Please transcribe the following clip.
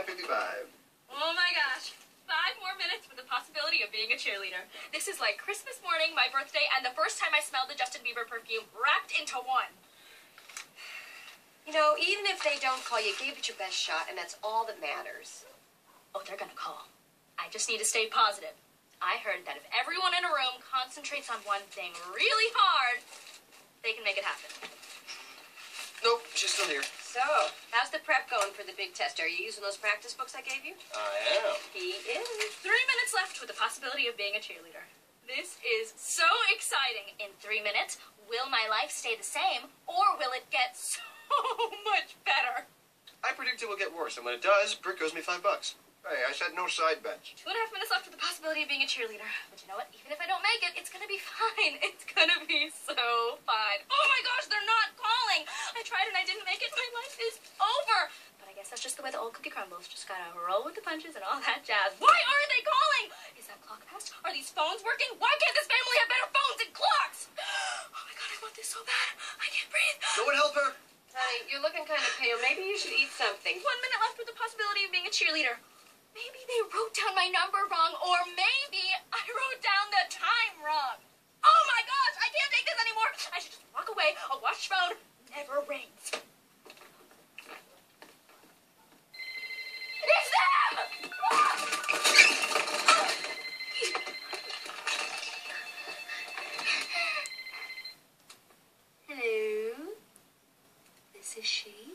555. Oh my gosh. Five more minutes with the possibility of being a cheerleader. This is like Christmas morning, my birthday, and the first time I smelled the Justin Bieber perfume wrapped into one. You know, even if they don't call, you gave it your best shot, and that's all that matters. Oh, they're gonna call. I just need to stay positive. I heard that if everyone in a room concentrates on one thing really hard, So, how's the prep going for the big test? Are you using those practice books I gave you? I am. He is. Three minutes left with the possibility of being a cheerleader. This is so exciting. In three minutes, will my life stay the same, or will it get so much better? I predict it will get worse, and when it does, Brick owes me five bucks. Hey, I said no side bets. Two and a half minutes left with the possibility of being a cheerleader. But you know what? Even if I don't make it, it's gonna be fine. It's gonna be so fine. Oh my gosh, they're not calling! I tried and I didn't make it. My life is over. But I guess the way the old cookie crumbles. Just gotta roll with the punches and all that jazz. Why aren't they calling? Is that clock passed? Are these phones working? Why can't this family have better phones and clocks? Oh my god, I want this so bad. I can't breathe. No one help her. Honey, you're looking kind of pale. Maybe you should eat something. One minute left with the possibility of being a cheerleader. Maybe they wrote down my number wrong, or maybe I wrote down the time wrong. Oh my gosh, I can't take this anymore. I should just walk away. A watch phone never rings. Is she.